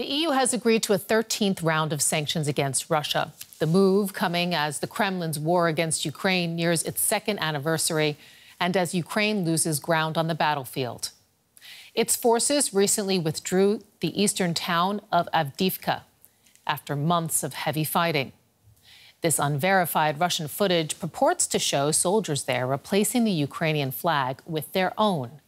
The EU has agreed to a 13th round of sanctions against Russia. The move coming as the Kremlin's war against Ukraine nears its second anniversary and as Ukraine loses ground on the battlefield. Its forces recently withdrew the eastern town of Avdiivka after months of heavy fighting. This unverified Russian footage purports to show soldiers there replacing the Ukrainian flag with their own.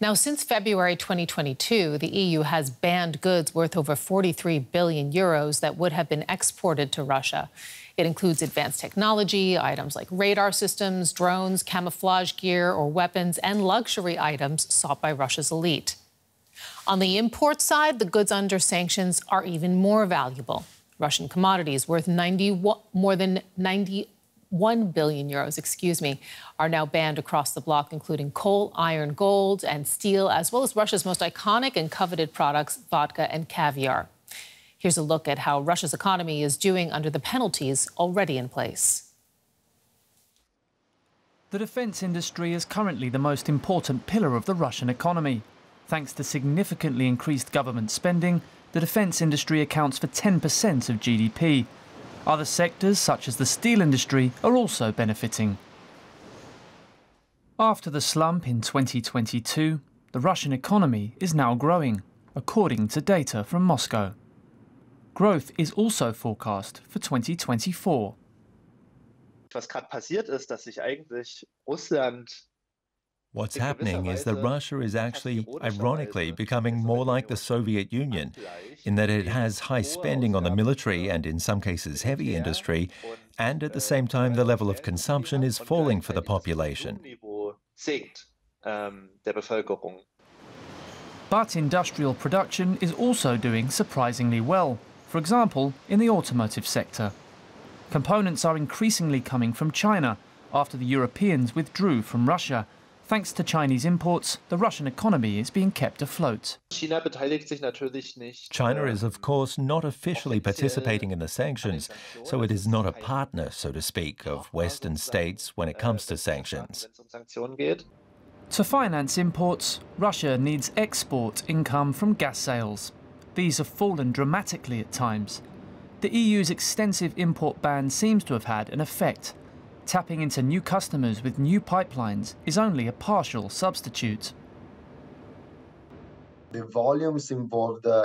Now, since February 2022, the EU has banned goods worth over 43 billion euros that would have been exported to Russia. It includes advanced technology, items like radar systems, drones, camouflage gear, or weapons, and luxury items sought by Russia's elite. On the import side, the goods under sanctions are even more valuable. Russian commodities worth 90, more than 90 1 billion euros, excuse me, are now banned across the bloc, including coal, iron, gold, and steel, as well as Russia's most iconic and coveted products, vodka and caviar. Here's a look at how Russia's economy is doing under the penalties already in place. The defence industry is currently the most important pillar of the Russian economy. Thanks to significantly increased government spending, the defence industry accounts for 10% of GDP, other sectors, such as the steel industry, are also benefiting. After the slump in 2022, the Russian economy is now growing, according to data from Moscow. Growth is also forecast for 2024. Was gerade passiert ist, dass What's happening is that Russia is actually, ironically, becoming more like the Soviet Union in that it has high spending on the military and, in some cases, heavy industry, and at the same time, the level of consumption is falling for the population. But industrial production is also doing surprisingly well, for example, in the automotive sector. Components are increasingly coming from China after the Europeans withdrew from Russia Thanks to Chinese imports, the Russian economy is being kept afloat. China is, of course, not officially participating in the sanctions, so it is not a partner, so to speak, of Western states when it comes to sanctions. To finance imports, Russia needs export income from gas sales. These have fallen dramatically at times. The EU's extensive import ban seems to have had an effect tapping into new customers with new pipelines is only a partial substitute. The volumes involved uh,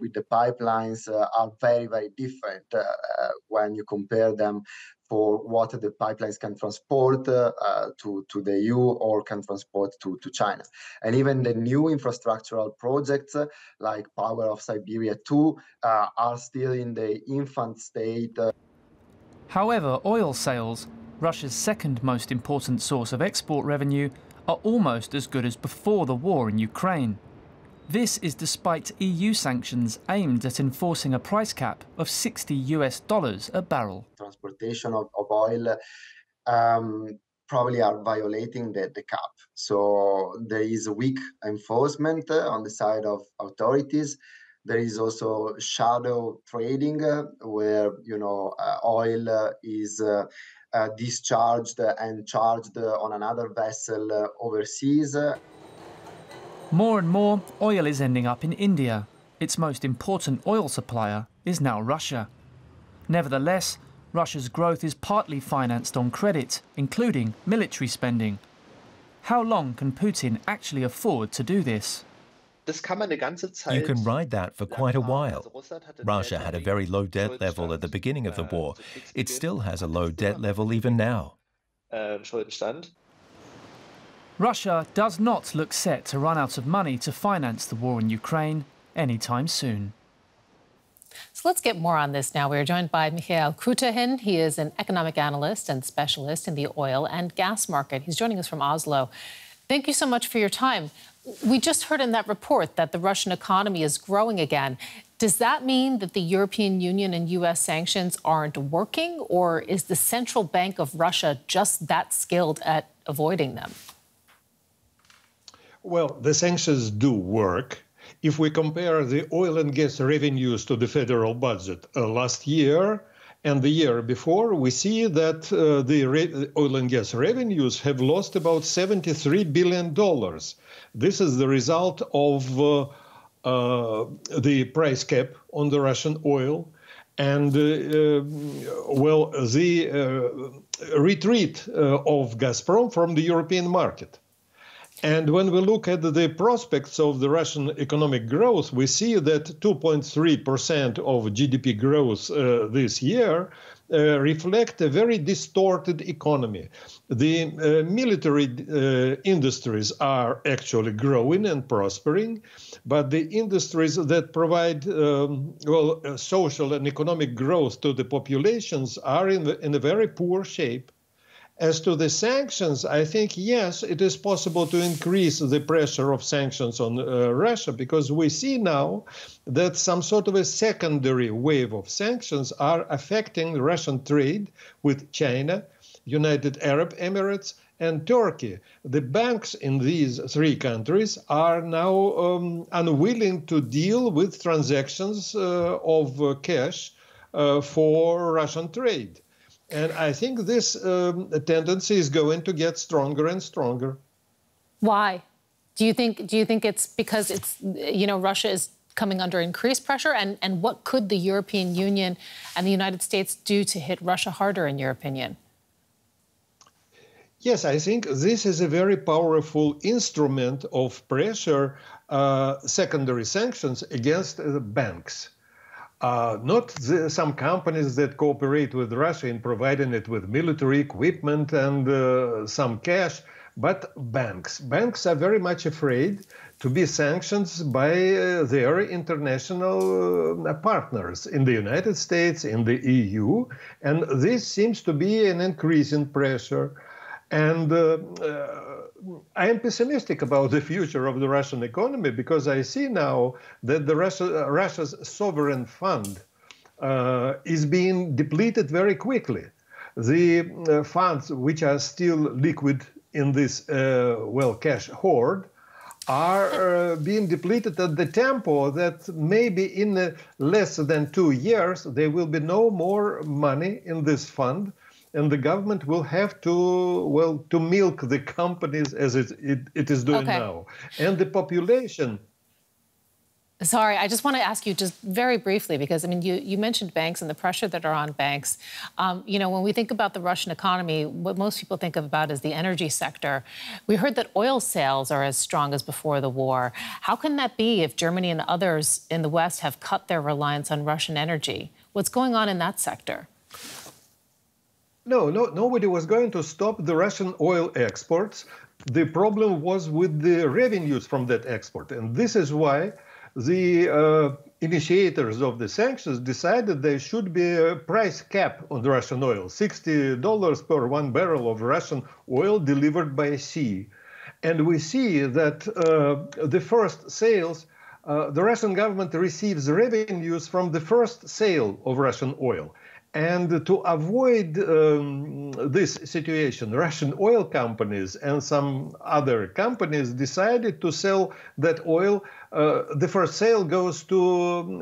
with the pipelines uh, are very, very different uh, uh when you compare them for what the pipelines can transport uh, to, to the EU or can transport to, to China. And even the new infrastructural projects uh, like Power of Siberia 2 are still in the infant state. However, oil sales, Russia's second most important source of export revenue, are almost as good as before the war in Ukraine. This is despite EU sanctions aimed at enforcing a price cap of 60 US dollars a barrel. Transportation of, of oil um, probably are violating the, the cap. So there is a weak enforcement uh, on the side of authorities there is also shadow trading uh, where you know uh, oil uh, is discharged and charged on another vessel overseas. More and more oil is ending up in India. Its most important oil supplier is now Russia. Nevertheless, Russia's growth is partly financed on credit, including military spending. How long can Putin actually afford to do this? You can ride that for quite a while. Russia had a very low debt level at the beginning of the war. It still has a low debt level even now. Russia does not look set to run out of money to finance the war in Ukraine anytime soon. So let's get more on this now. We are joined by Mikhail Krutikhin. He is an economic analyst and specialist in the oil and gas market. He's joining us from Oslo. Thank you so much for your time. We just heard in that report that the Russian economy is growing again. Does that mean that the European Union and U.S. sanctions aren't working, or is the central bank of Russia just that skilled at avoiding them? Well, the sanctions do work. If we compare the oil and gas revenues to the federal budget uh, last year, and the year before, we see that uh, the oil and gas revenues have lost about $73 billion. This is the result of uh, uh, the price cap on the Russian oil, and uh, well, the uh, retreat uh, of Gazprom from the European market. And when we look at the prospects of the Russian economic growth, we see that 2.3% of GDP growth uh, this year uh, reflect a very distorted economy. The uh, military uh, industries are actually growing and prospering, but the industries that provide um, well uh, social and economic growth to the populations are in, the, in a very poor shape. As to the sanctions, I think, yes, it is possible to increase the pressure of sanctions on uh, Russia because we see now that some sort of a secondary wave of sanctions are affecting Russian trade with China, United Arab Emirates, and Turkey. The banks in these three countries are now um, unwilling to deal with transactions uh, of uh, cash uh, for Russian trade. And I think this um, tendency is going to get stronger and stronger. Why? Do you think? Do you think it's because it's you know Russia is coming under increased pressure, and and what could the European Union and the United States do to hit Russia harder, in your opinion? Yes, I think this is a very powerful instrument of pressure, uh, secondary sanctions against the banks. Uh, not the, some companies that cooperate with Russia in providing it with military equipment and uh, some cash, but banks. Banks are very much afraid to be sanctioned by uh, their international uh, partners in the United States, in the EU, and this seems to be an increasing pressure. And uh, uh, I am pessimistic about the future of the Russian economy because I see now that the Russia, Russia's sovereign fund uh, is being depleted very quickly. The uh, funds which are still liquid in this uh, well cash hoard are uh, being depleted at the tempo that maybe in less than two years there will be no more money in this fund and the government will have to well to milk the companies as it, it, it is doing okay. now and the population Sorry, I just want to ask you just very briefly because I mean you, you mentioned banks and the pressure that are on banks. Um, you know, when we think about the Russian economy, what most people think about is the energy sector. We heard that oil sales are as strong as before the war. How can that be if Germany and others in the West have cut their reliance on Russian energy? What's going on in that sector? No, no, nobody was going to stop the Russian oil exports. The problem was with the revenues from that export. And this is why the uh, initiators of the sanctions decided there should be a price cap on the Russian oil $60 per one barrel of Russian oil delivered by sea. And we see that uh, the first sales, uh, the Russian government receives revenues from the first sale of Russian oil. And to avoid um, this situation, Russian oil companies and some other companies decided to sell that oil. Uh, the first sale goes to,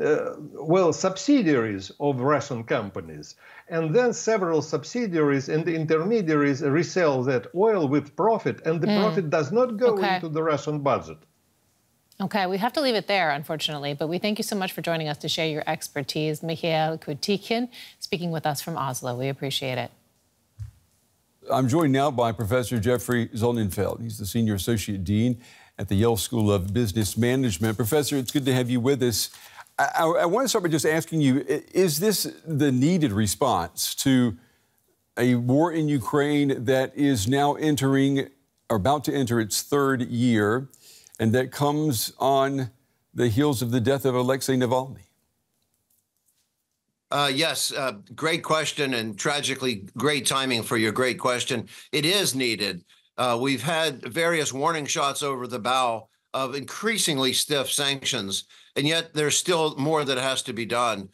uh, well, subsidiaries of Russian companies. And then several subsidiaries and intermediaries resell that oil with profit, and the mm. profit does not go okay. into the Russian budget. Okay, we have to leave it there, unfortunately, but we thank you so much for joining us to share your expertise. Mikhail Krutikhin speaking with us from Oslo. We appreciate it. I'm joined now by Professor Jeffrey Sonnenfeld. He's the Senior Associate Dean at the Yale School of Business Management. Professor, it's good to have you with us. I, I, I want to start by just asking you is this the needed response to a war in Ukraine that is now entering, or about to enter its third year? And that comes on the heels of the death of Alexei Navalny? Uh, yes, uh, great question, and tragically, great timing for your great question. It is needed. Uh, we've had various warning shots over the bow of increasingly stiff sanctions, and yet there's still more that has to be done.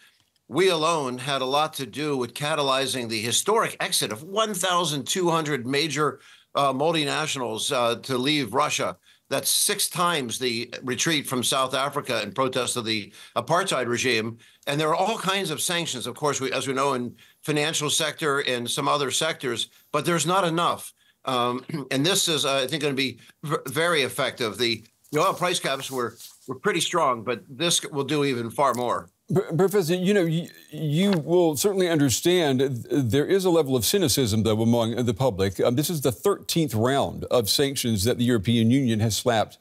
We alone had a lot to do with catalyzing the historic exit of 1,200 major uh, multinationals uh, to leave Russia. That's six times the retreat from South Africa in protest of the apartheid regime. And there are all kinds of sanctions, of course, we, as we know, in financial sector and some other sectors, but there's not enough. Um, and this is, uh, I think, going to be very effective. The, the oil price caps were we're pretty strong, but this will do even far more. Professor, you know, you, you, will certainly understand there is a level of cynicism, though, among the public. Um, this is the 13th round of sanctions that the European Union has slapped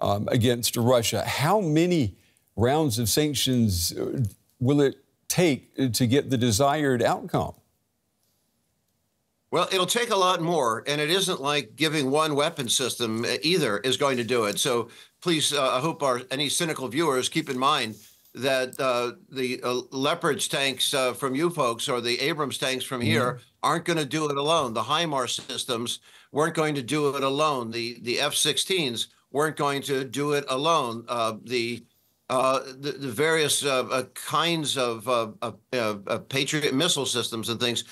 um, against Russia. How many rounds of sanctions uh, will it take to get the desired outcome? Well, it'll take a lot more, and it isn't like giving one weapon system uh, either is going to do it. So please, uh, I hope our any cynical viewers keep in mind that uh, the uh, Leopard's tanks uh, from you folks or the Abrams tanks from here aren't going to do it alone. The HIMARS systems weren't going to do it alone. The the F-16s weren't going to do it alone. Uh, the, uh, the, the various uh, kinds of Patriot missile systems and things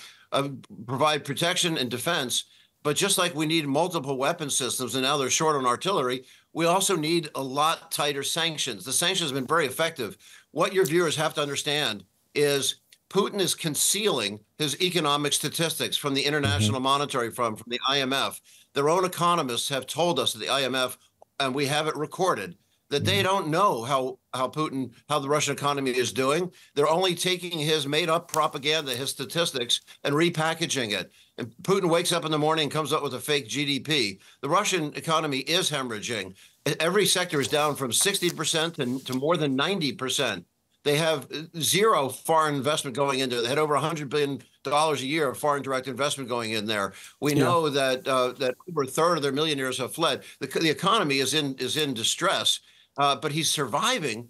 provide protection and defense. But just like we need multiple weapon systems, and now they're short on artillery, we also need a lot tighter sanctions. The sanctions have been very effective. What your viewers have to understand is Putin is concealing his economic statistics from the International mm-hmm. Monetary Fund, from the IMF. Their own economists have told us at the IMF, and we have it recorded, that they mm-hmm. don't know how how Putin how the Russian economy is doing. They're only taking his made up propaganda, his statistics, and repackaging it. And Putin wakes up in the morning and comes up with a fake GDP. The Russian economy is hemorrhaging. Every sector is down from 60% to, to more than 90%. They have zero foreign investment going into it. They had over $100 billion a year of foreign direct investment going in there. We yeah. know that uh, that over a third of their millionaires have fled. The, the economy is in is in distress uh, but he's surviving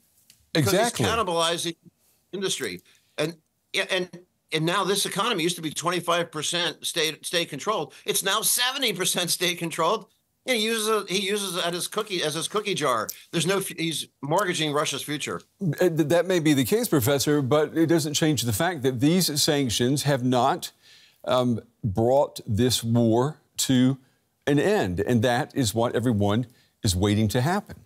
because exactly. he's cannibalizing industry. And and and now this economy used to be 25% state state controlled. It's now 70% state controlled. And he uses a, he uses it as his cookie as his cookie jar. There's no he's mortgaging Russia's future. Uh, that may be the case, Professor, but it doesn't change the fact that these sanctions have not um, brought this war to an end, and that is what everyone is waiting to happen.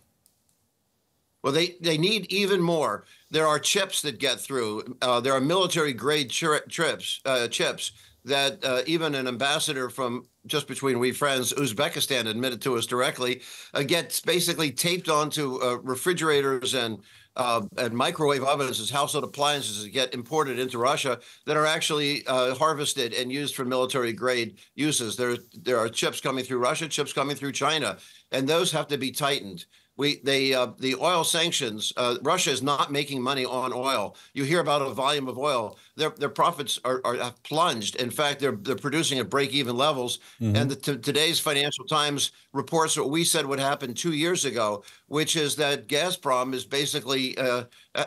Well, they, they need even more. There are chips that get through. Uh, there are military grade trips, uh, chips that uh, even an ambassador from just between we friends, Uzbekistan, admitted to us directly, uh, gets basically taped onto uh, refrigerators and uh, and microwave ovens as household appliances that get imported into Russia that are actually harvested and used for military grade uses. There, there are chips coming through Russia, chips coming through China, and those have to be tightened we they uh, the oil sanctions. Uh, Russia is not making money on oil. You hear about a volume of oil. Their their profits are, are have plunged. In fact, they're they're producing at break even levels. Mm-hmm. And the, today's Financial Times reports what we said would happen two years ago, which is that Gazprom is basically uh,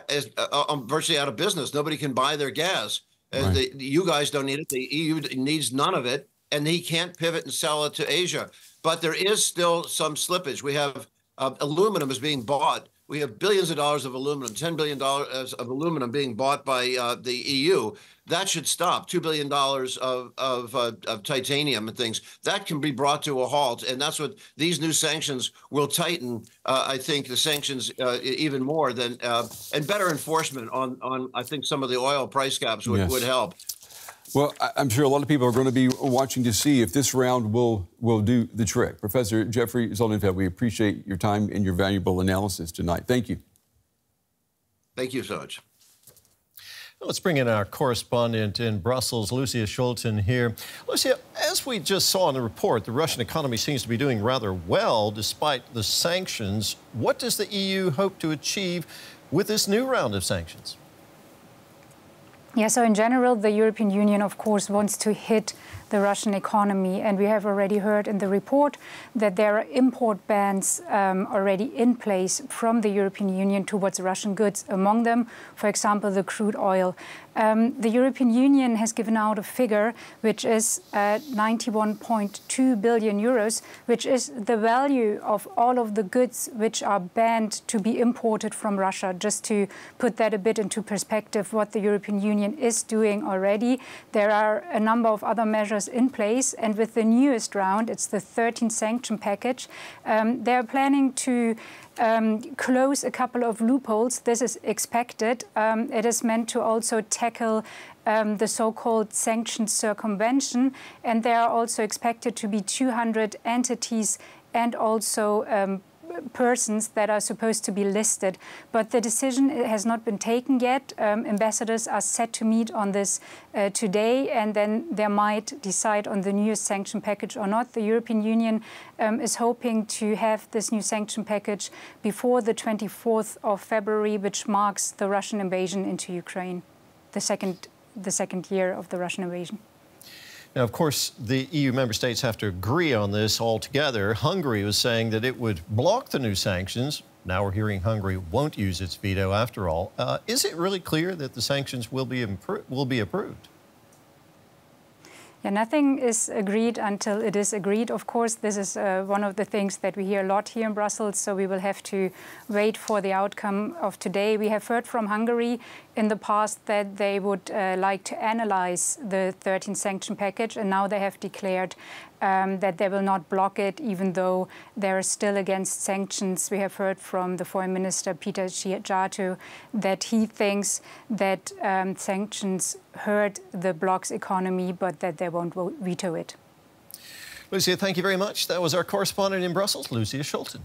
is, uh, uh, um, virtually out of business. Nobody can buy their gas. Right. The, you guys don't need it. The EU needs none of it, and he can't pivot and sell it to Asia. But there is still some slippage. We have uh, aluminum is being bought. We have billions of dollars of aluminum, $10 billion of aluminum being bought by uh, the EU. That should stop. $2 billion of, of, uh, of titanium and things. That can be brought to a halt. And that's what these new sanctions will tighten, uh, I think, the sanctions uh, even more than, uh, and better enforcement on, on, I think, some of the oil price caps would, yes. would help. Well, I'm sure a lot of people are going to be watching to see if this round will will do the trick. Professor Jeffrey Sonnenfeld, we appreciate your time and your valuable analysis tonight. Thank you. Thank you so much. Let's bring in our correspondent in Brussels, Lucia Schulten here. Lucia, as we just saw in the report, the Russian economy seems to be doing rather well despite the sanctions. What does the EU hope to achieve with this new round of sanctions? Yeah, so in general, the European Union, of course, wants to hit the Russian economy. And we have already heard in the report that there are import bans um, already in place from the European Union towards Russian goods, among them, for example, the crude oil. Um, the European Union has given out a figure which is uh, 91.2 billion euros, which is the value of all of the goods which are banned to be imported from Russia. Just to put that a bit into perspective, what the European Union is doing already, there are a number of other measures in place, and with the newest round, it's the 13th sanction package, um, they're planning to um, close a couple of loopholes. This is expected. Um, it is meant to also tackle um, the so-called sanctions circumvention, and there are also expected to be 200 entities and also um, persons that are supposed to be listed. But the decision has not been taken yet. Um, ambassadors are set to meet on this uh, today, and then they might decide on the new sanction package or not. The European Union um, is hoping to have this new sanction package before the 24th of February, which marks the Russian invasion into Ukraine, the second, the second year of the Russian invasion. Now, of course, the EU member states have to agree on this altogether. Hungary was saying that it would block the new sanctions. Now we're hearing Hungary won't use its veto after all. Uh, is it really clear that the sanctions will be, will be approved? Yeah, nothing is agreed until it is agreed. Of course, this is uh, one of the things that we hear a lot here in Brussels, so we will have to wait for the outcome of today. We have heard from Hungary in the past that they would uh, like to analyze the 13 sanction package, and now they have declared um, that they will not block it, even though they're still against sanctions. We have heard from the Foreign Minister Peter Szijjártó that he thinks that um, sanctions hurt the bloc's economy, but that they won't veto it. Lucia, thank you very much. That was our correspondent in Brussels, Lucia Schulten.